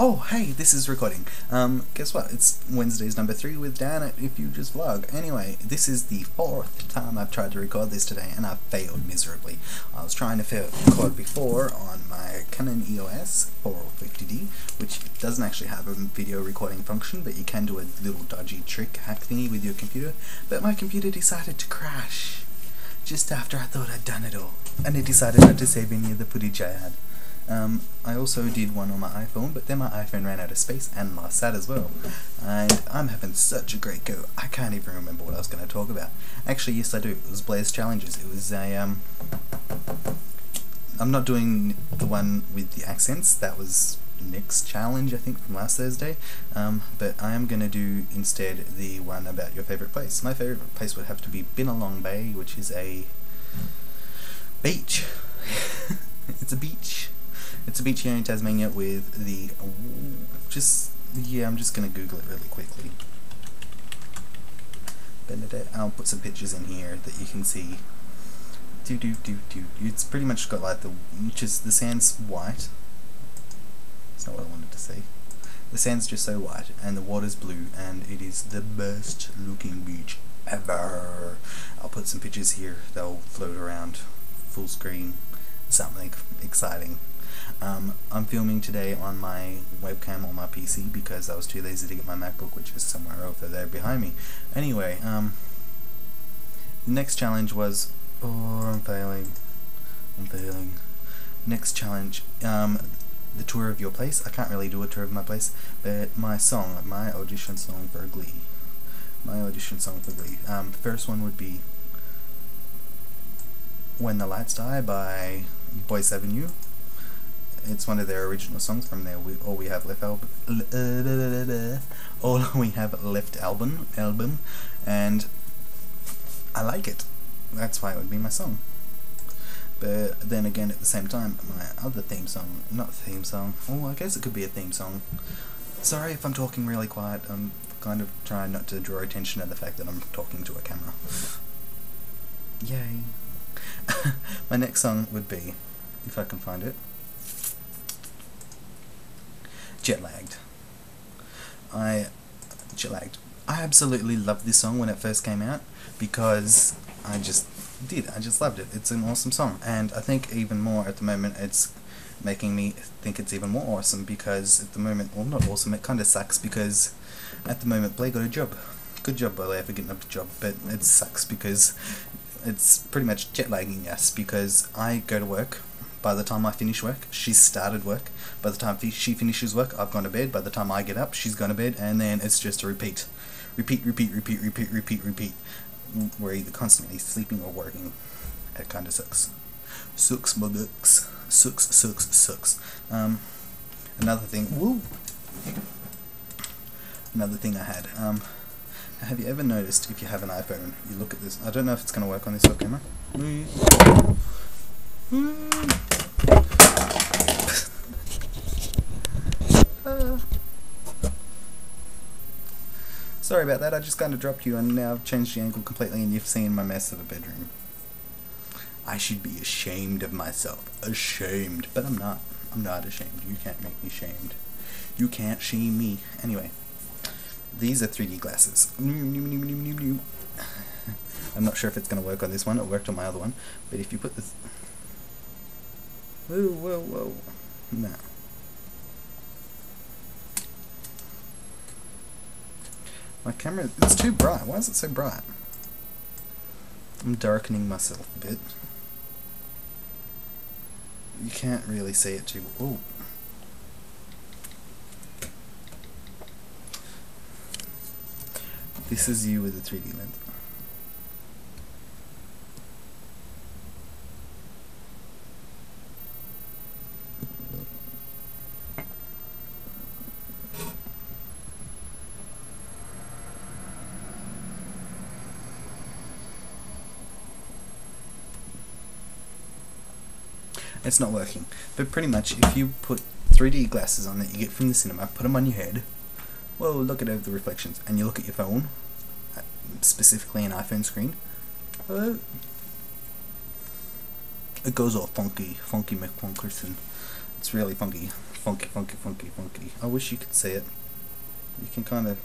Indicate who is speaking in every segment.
Speaker 1: Oh, hey, this is recording. Um, guess what? It's Wednesday's number three with Dan at If You Just Vlog. Anyway, this is the fourth time I've tried to record this today, and I've failed miserably. I was trying to record before on my Canon EOS 4050D, which doesn't actually have a video recording function, but you can do a little dodgy trick hack thingy with your computer. But my computer decided to crash just after I thought I'd done it all, and it decided not to save any of the footage I had. Um, I also did one on my iPhone, but then my iPhone ran out of space and lost that as well. And I'm having such a great go, I can't even remember what I was going to talk about. Actually, yes I do, it was Blair's Challenges. It was a, um, I'm not doing the one with the accents, that was Nick's challenge, I think, from last Thursday. Um, but I am going to do instead the one about your favourite place. My favourite place would have to be Binalong Bay, which is a beach. it's a beach it's a beach here in Tasmania with the just yeah. I'm just gonna Google it really quickly. Benedette. I'll put some pictures in here that you can see. Do do do do. It's pretty much got like the just the sand's white. That's not what I wanted to say. The sand's just so white and the water's blue and it is the best looking beach ever. I'll put some pictures here. They'll float around full screen. Something exciting. Um, I'm filming today on my webcam on my PC because I was too lazy to get my MacBook, which is somewhere over there behind me. Anyway, um, the next challenge was, oh, I'm failing, I'm failing. Next challenge, um, the tour of your place. I can't really do a tour of my place, but my song, my audition song for Glee. My audition song for Glee. Um, first one would be When the Lights Die by Boyce Avenue it's one of their original songs from their we, All We Have Left album. All We Have Left album, album, and I like it. That's why it would be my song. But then again, at the same time, my other theme song, not theme song, oh, I guess it could be a theme song. Sorry if I'm talking really quiet, I'm kind of trying not to draw attention to the fact that I'm talking to a camera. Yay. my next song would be, if I can find it, jet lagged. I jet lagged. I absolutely loved this song when it first came out because I just did. I just loved it. It's an awesome song, and I think even more at the moment it's making me think it's even more awesome because at the moment, well, not awesome. It kind of sucks because at the moment Blake got a job. Good job, Blair, for getting a job, but it sucks because it's pretty much jet lagging us because I go to work by the time I finish work, she's started work. By the time she finishes work, I've gone to bed. By the time I get up, she's gone to bed, and then it's just a repeat. Repeat, repeat, repeat, repeat, repeat, repeat. We're either constantly sleeping or working. It kind of sucks. Sucks, my books. Sucks, sucks, sucks. Um, another thing. Woo! Another thing I had. Um, have you ever noticed if you have an iPhone, you look at this. I don't know if it's going to work on this web camera. Sorry about that, I just kind of dropped you and now I've changed the angle completely and you've seen my mess of a bedroom. I should be ashamed of myself. Ashamed. But I'm not. I'm not ashamed. You can't make me shamed. You can't shame me. Anyway, these are 3D glasses. I'm not sure if it's going to work on this one. It worked on my other one. But if you put this... Whoa, whoa, whoa. No. My camera, it's too bright. Why is it so bright? I'm darkening myself a bit. You can't really see it too... Oh. This is you with a 3D lens. It's not working. But pretty much, if you put 3D glasses on that you get from the cinema, put them on your head, well, look at the reflections, and you look at your phone, uh, specifically an iPhone screen, uh, it goes all funky, funky McFunkerson. It's really funky. funky, funky, funky, funky. I wish you could see it. You can kind of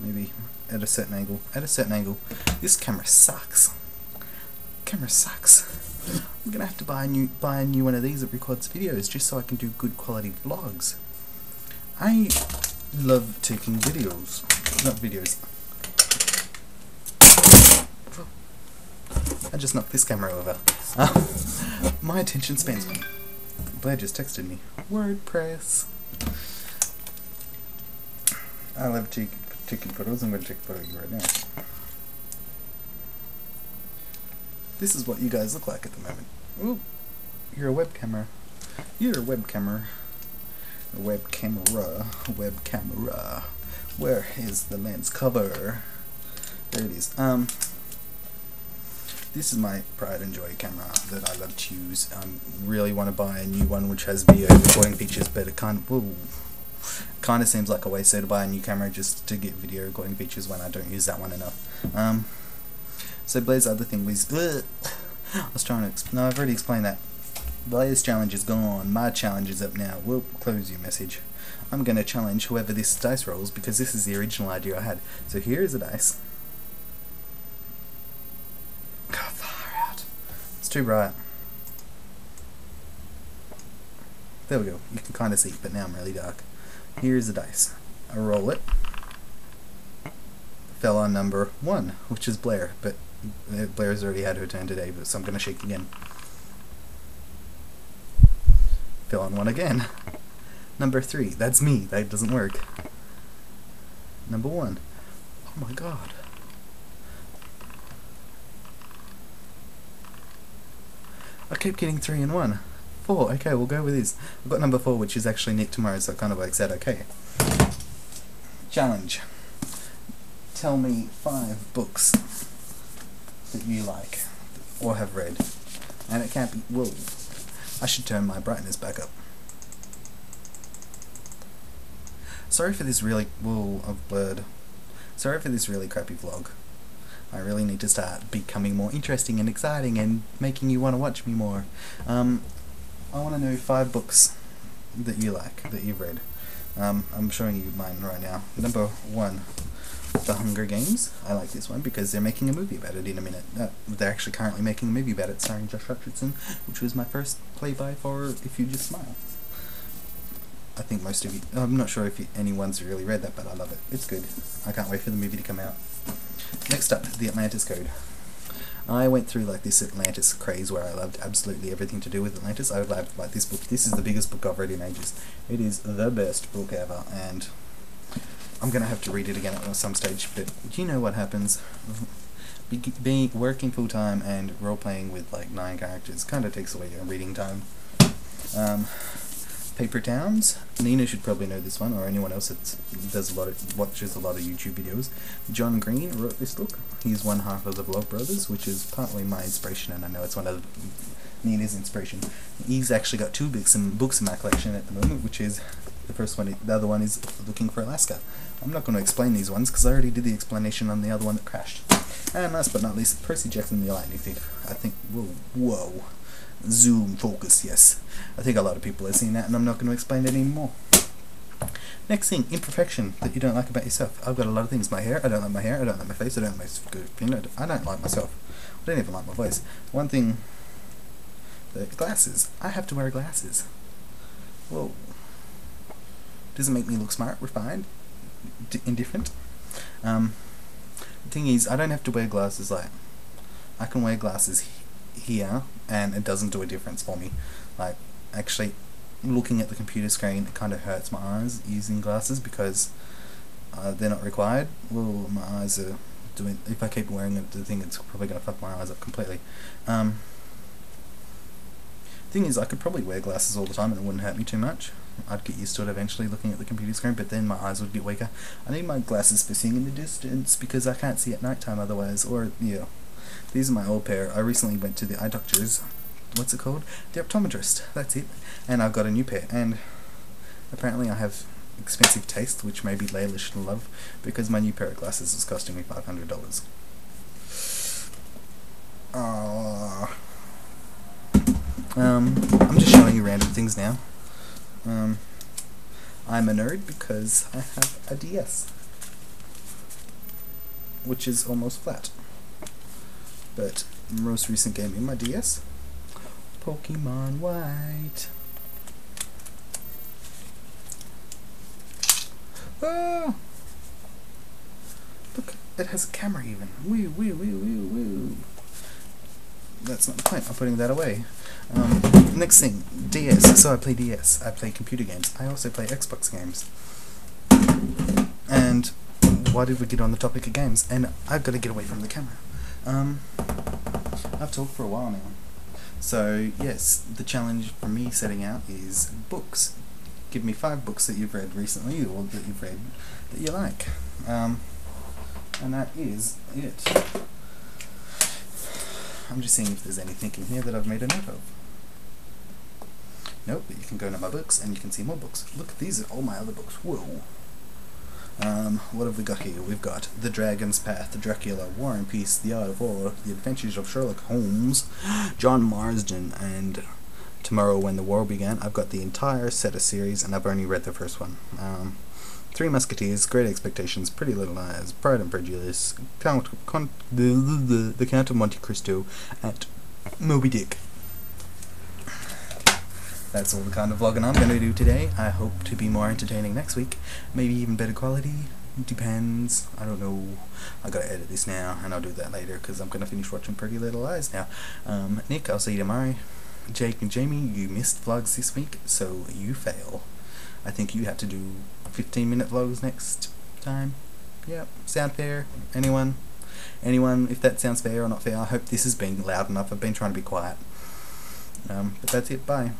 Speaker 1: maybe at a certain angle. At a certain angle. This camera sucks. Camera sucks. I'm gonna have to buy a new buy a new one of these that records videos just so I can do good quality vlogs. I love taking videos, not videos. I just knocked this camera over. My attention span's. Blair just texted me. WordPress. I love taking, taking photos. I'm going to take a photo of you right now. This is what you guys look like at the moment. Ooh, you're a web camera. You're a web camera. A web camera. Web camera. Where is the lens cover? There it is. Um, this is my pride and joy camera that I love to use. I um, really want to buy a new one which has video recording features, but it kind of, kind of seems like a waste to buy a new camera just to get video recording features when I don't use that one enough. Um, so Blair's other thing was, ugh, I was trying to, no, I've already explained that. Blair's challenge is gone, my challenge is up now. We'll close your message. I'm going to challenge whoever this dice rolls because this is the original idea I had. So here is a dice. God, far out. It's too bright. There we go. You can kind of see, but now I'm really dark. Here's the dice. I roll it. Fell on number one, which is Blair, but Blair's already had her turn today, but so I'm going to shake again. Fill on one again. Number three. That's me. That doesn't work. Number one. Oh my god. I keep getting three and one. Four. Okay, we'll go with this. I've got number four, which is actually Nick tomorrow, so it kind of works out okay. Challenge. Tell me five books that you like or have read. And it can't be. Whoa. I should turn my brightness back up. Sorry for this really. Whoa, I've blurred. Sorry for this really crappy vlog. I really need to start becoming more interesting and exciting and making you want to watch me more. Um, I want to know five books that you like, that you've read. Um, I'm showing you mine right now. Number one, the Hunger Games. I like this one because they're making a movie about it in a minute. Uh, they're actually currently making a movie about it starring Josh Hutcherson, which was my first play-by for If You Just Smile. I think most of you, I'm not sure if you, anyone's really read that, but I love it. It's good. I can't wait for the movie to come out. Next up, The Atlantis Code. I went through like this Atlantis craze where I loved absolutely everything to do with Atlantis. I would love like this book. This is the biggest book I've read in ages. It is the best book ever, and I'm gonna have to read it again at some stage, but you know what happens. Be, being working full time and role playing with like nine characters kind of takes away your reading time. Um, Paper Towns. Nina should probably know this one, or anyone else that does a lot of watches a lot of YouTube videos. John Green wrote this book. He's one half of the Vlog Brothers, which is partly my inspiration, and I know it's one of Nina's inspiration. He's actually got two books in books in my collection at the moment, which is the first one. The other one is Looking for Alaska. I'm not going to explain these ones because I already did the explanation on the other one that crashed. And last but not least, Percy Jackson the Lightning Thief. I think, whoa, whoa. Zoom focus, yes. I think a lot of people have seen that and I'm not going to explain it anymore. Next thing, imperfection that you don't like about yourself. I've got a lot of things. My hair, I don't like my hair, I don't like my face, I don't like my skin, I don't like myself. I don't even like my voice. One thing, the glasses. I have to wear glasses. Whoa. Doesn't make me look smart, refined, indifferent. Um, the thing is, I don't have to wear glasses like, I can wear glasses here and it doesn't do a difference for me. Like, actually, looking at the computer screen, it kind of hurts my eyes using glasses because uh, they're not required. Well, my eyes are doing, if I keep wearing it, the thing it's probably going to fuck my eyes up completely. Um, thing is, I could probably wear glasses all the time and it wouldn't hurt me too much. I'd get used to it eventually looking at the computer screen, but then my eyes would get weaker. I need my glasses for seeing in the distance because I can't see at night time otherwise, or, yeah. These are my old pair. I recently went to the eye doctor's, what's it called? The optometrist, that's it. And I've got a new pair, and apparently I have expensive taste, which maybe Layla should love, because my new pair of glasses is costing me $500. Uh, um, I'm just showing you random things now. Um, I'm a nerd because I have a DS, which is almost flat. But most recent game in my DS, Pokemon White. Ah! Look, it has a camera even. Woo, woo, woo, woo, woo. That's not the point. I'm putting that away. Um, next thing, DS. So I play DS. I play computer games. I also play Xbox games. And why did we get on the topic of games? And I've got to get away from the camera. Um, I've talked for a while now. So yes, the challenge for me setting out is books. Give me five books that you've read recently or that you've read that you like. Um, and that is it. I'm just seeing if there's anything in here that I've made a note of. Nope, but you can go into my books and you can see more books. Look, these are all my other books. Whoa. Um, what have we got here? We've got The Dragon's Path, Dracula, War and Peace, The Art of War, The Adventures of Sherlock Holmes, John Marsden, and Tomorrow When the War Began. I've got the entire set of series and I've only read the first one. Um, Three Musketeers, Great Expectations, Pretty Little Liars, Pride and Prejudice, Count, the, the, the Count of Monte Cristo, and Moby Dick. That's all the kind of vlogging I'm going to do today. I hope to be more entertaining next week. Maybe even better quality. Depends. I don't know. I gotta edit this now, and I'll do that later because I'm gonna finish watching Pretty Little Liars now. Um, Nick, I'll see you tomorrow. Jake and Jamie, you missed vlogs this week, so you fail. I think you have to do 15 minute vlogs next time. Yep, sound fair? Anyone? Anyone, if that sounds fair or not fair, I hope this has been loud enough. I've been trying to be quiet. Um, but that's it, bye.